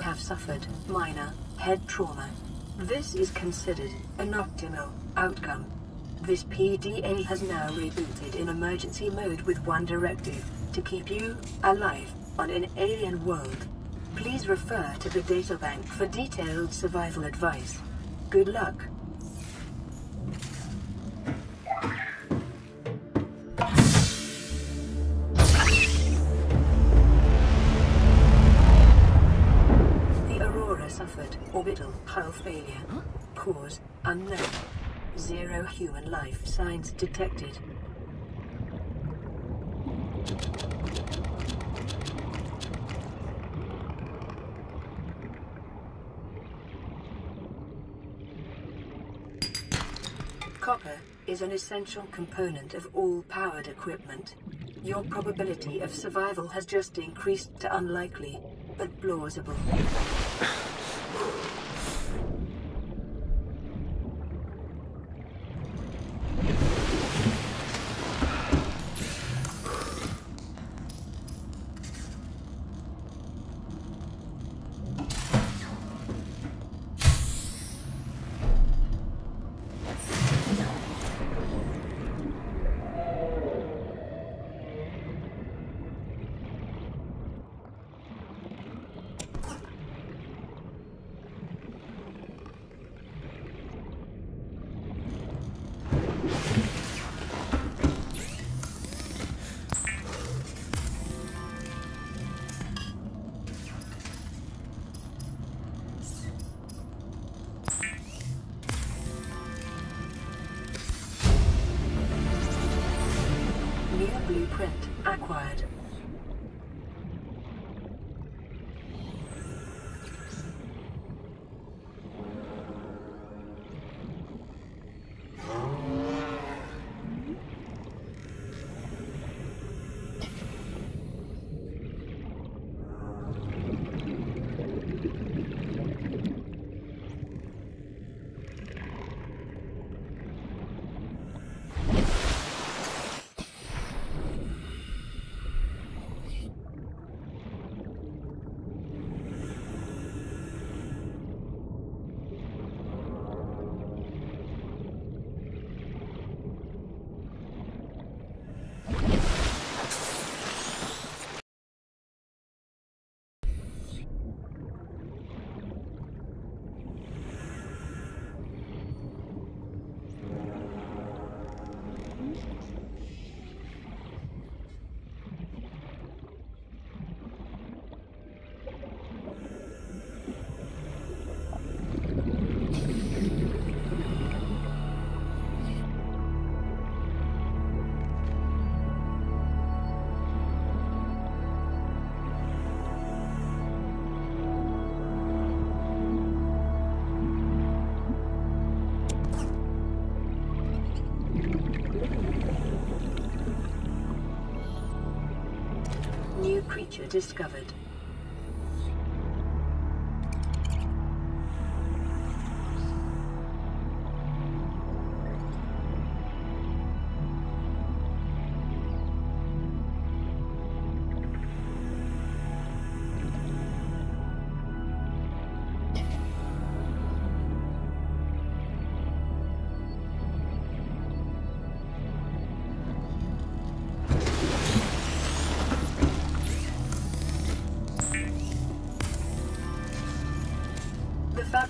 have suffered minor head trauma. This is considered an optimal outcome. This PDA has now rebooted in emergency mode with one directive to keep you alive on an alien world. Please refer to the databank for detailed survival advice. Good luck. Orbital hull failure. Cause unknown. Zero human life signs detected. Copper is an essential component of all powered equipment. Your probability of survival has just increased to unlikely, but plausible. Creature discovered.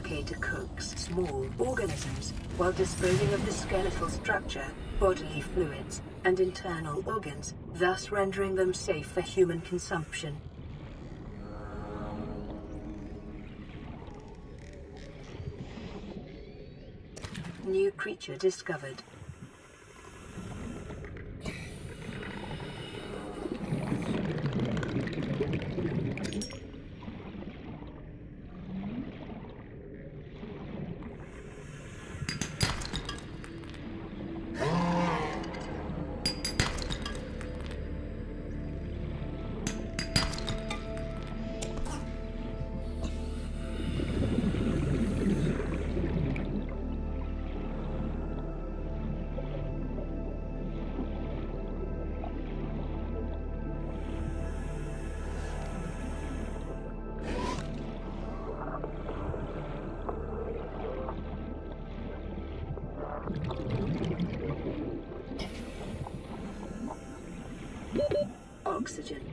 Fabricator cooks small organisms while disposing of the skeletal structure, bodily fluids, and internal organs, thus rendering them safe for human consumption. New creature discovered. Oxygen.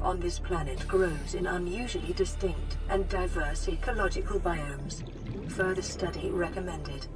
Life on this planet grows in unusually distinct and diverse ecological biomes. Further study recommended.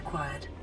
Blueprint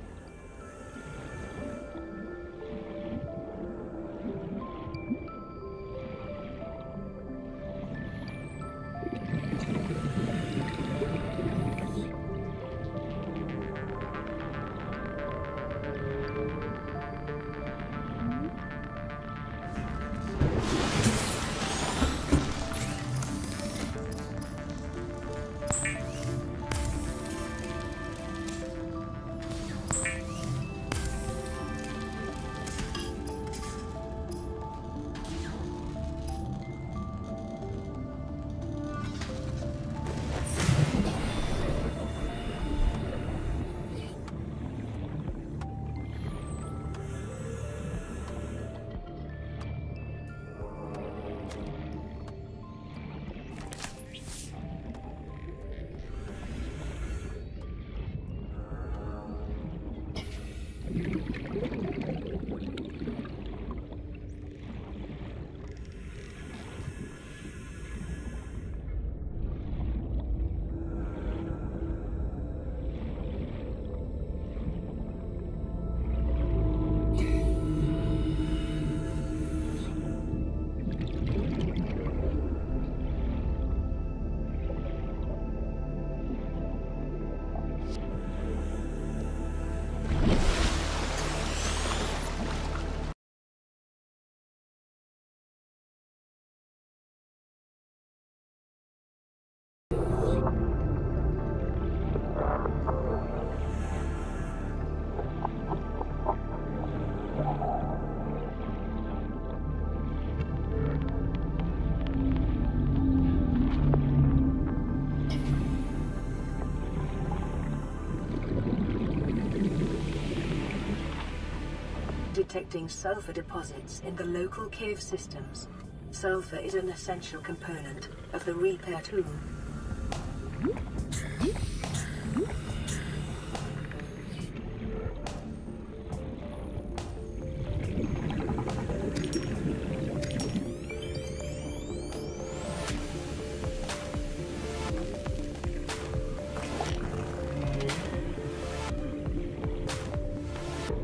detecting sulfur deposits in the local cave systems. Sulfur is an essential component of the repair tool.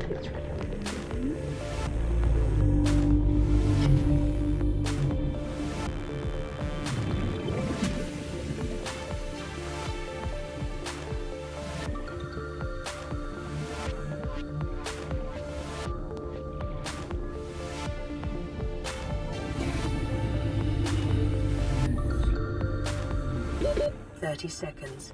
Thank you. 30 seconds.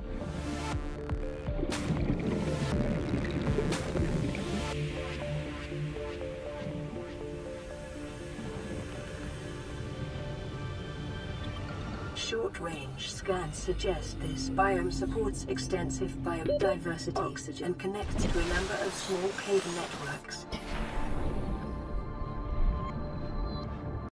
Short-range scans suggest this biome supports extensive biodiversity oxygen connects to a number of small cave networks.